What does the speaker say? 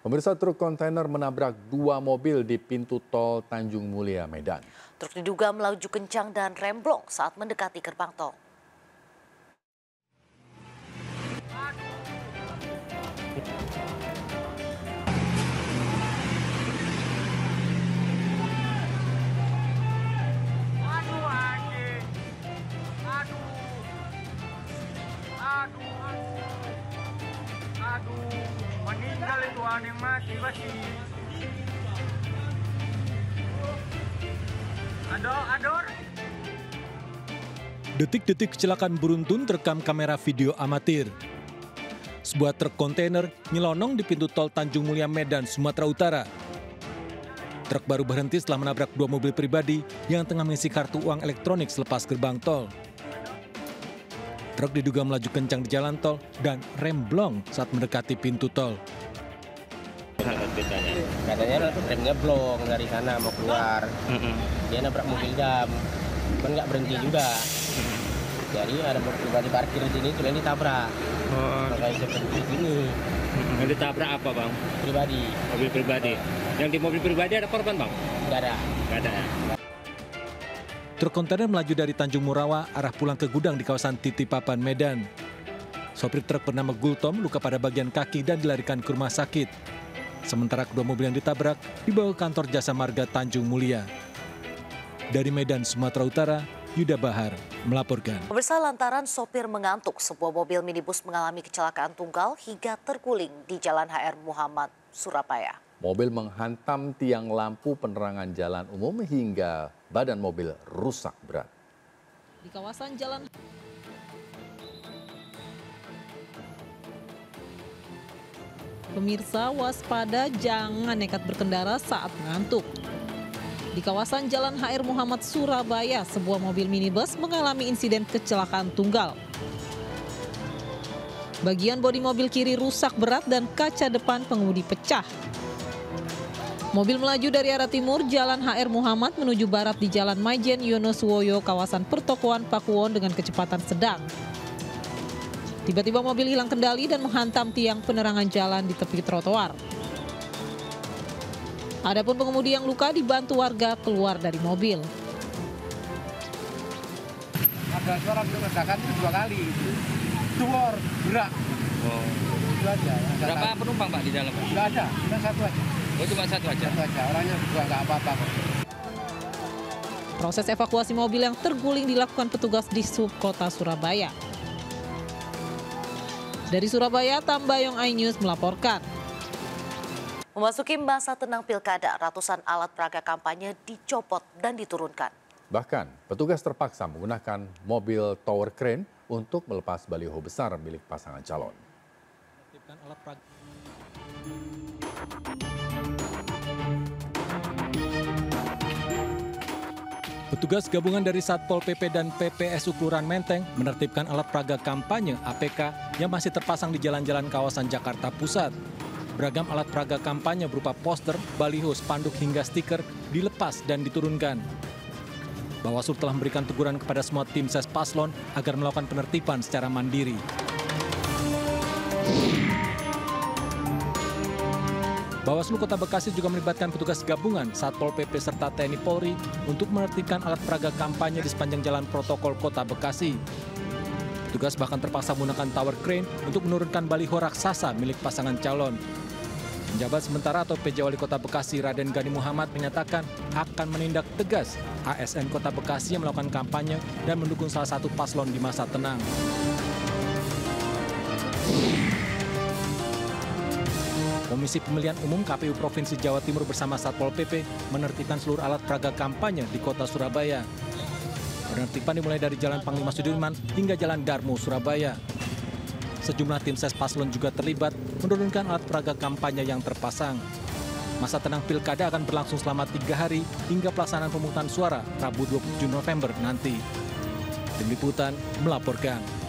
Pemirsa truk kontainer menabrak dua mobil di pintu tol Tanjung Mulia, Medan. Truk diduga melaju kencang dan remblong saat mendekati gerbang tol. Ador. Detik-detik kecelakaan beruntun terekam kamera video amatir. Sebuah truk kontainer nyelonong di pintu tol Tanjung Mulia Medan, Sumatera Utara. Truk baru berhenti setelah menabrak dua mobil pribadi yang tengah mengisi kartu uang elektronik selepas gerbang tol. Truk diduga melaju kencang di jalan tol dan remblong saat mendekati pintu tol. Katanya remnya blong dari sana mau keluar dia nabrak mobil dam kan nggak berhenti juga jadi ada mobil pribadi parkir di sini kemudian ditabrak makanya seperti ini Yang ditabrak apa bang? pribadi Mobil pribadi. Yang di mobil pribadi ada korban bang? nggak ada Gak ada ya? Truk kontainer melaju dari Tanjung Murawa arah pulang ke gudang di kawasan Titipapan, Medan. Sopir truk bernama Gultom luka pada bagian kaki dan dilarikan ke rumah sakit. Sementara kedua mobil yang ditabrak dibawa ke kantor jasa marga Tanjung Mulia. Dari Medan, Sumatera Utara, Yuda Bahar melaporkan. Pemirsa lantaran sopir mengantuk, sebuah mobil minibus mengalami kecelakaan tunggal hingga terguling di Jalan HR Muhammad, Surabaya. Mobil menghantam tiang lampu penerangan jalan umum hingga badan mobil rusak berat. di kawasan jalan Pemirsa waspada jangan nekat berkendara saat ngantuk. Di kawasan Jalan HR Muhammad Surabaya, sebuah mobil minibus mengalami insiden kecelakaan tunggal. Bagian bodi mobil kiri rusak berat dan kaca depan pengemudi pecah. Mobil melaju dari arah timur Jalan HR Muhammad menuju barat di Jalan Majen Yonoswoyo, kawasan pertokoan Pakuwon dengan kecepatan sedang. Tiba-tiba mobil hilang kendali dan menghantam tiang penerangan jalan di tepi trotoar. Adapun pengemudi yang luka dibantu warga keluar dari mobil. Ada suara ledakan itu dua kali. Duor, gerak. Oh. Itu aja. Berapa tahu. penumpang pak di dalam? Nggak ada, cuma satu aja. Oh cuma satu aja. Satu aja. Orangnya juga nggak apa-apa kok. Proses evakuasi mobil yang terguling dilakukan petugas di sub kota Surabaya. Dari Surabaya, Tambayong iNews melaporkan. Memasuki masa tenang pilkada, ratusan alat peraga kampanye dicopot dan diturunkan. Bahkan petugas terpaksa menggunakan mobil tower crane untuk melepas baliho besar milik pasangan calon. Petugas gabungan dari Satpol PP dan PPSU Kelurahan Menteng menertibkan alat peraga kampanye APK yang masih terpasang di jalan-jalan kawasan Jakarta Pusat. Beragam alat peraga kampanye berupa poster, baliho, spanduk hingga stiker dilepas dan diturunkan. Bawaslu telah memberikan teguran kepada semua tim ses paslon agar melakukan penertiban secara mandiri. Bawaslu Kota Bekasi juga melibatkan petugas gabungan Satpol PP serta TNI Polri untuk menertibkan alat peraga kampanye di sepanjang jalan protokol Kota Bekasi. Petugas bahkan terpaksa menggunakan tower crane untuk menurunkan baliho raksasa milik pasangan calon. Penjabat sementara atau PJ Wali Kota Bekasi Raden Gani Muhammad menyatakan akan menindak tegas ASN Kota Bekasi yang melakukan kampanye dan mendukung salah satu paslon di masa tenang. Komisi Pemilihan Umum KPU Provinsi Jawa Timur bersama Satpol PP menertibkan seluruh alat peraga kampanye di kota Surabaya. Penertiban dimulai dari Jalan Panglima Sudirman hingga Jalan Darmo, Surabaya. Sejumlah tim ses paslon juga terlibat menurunkan alat peraga kampanye yang terpasang. Masa tenang pilkada akan berlangsung selama tiga hari hingga pelaksanaan pemungutan suara Rabu 27 November nanti. Tim Liputan melaporkan.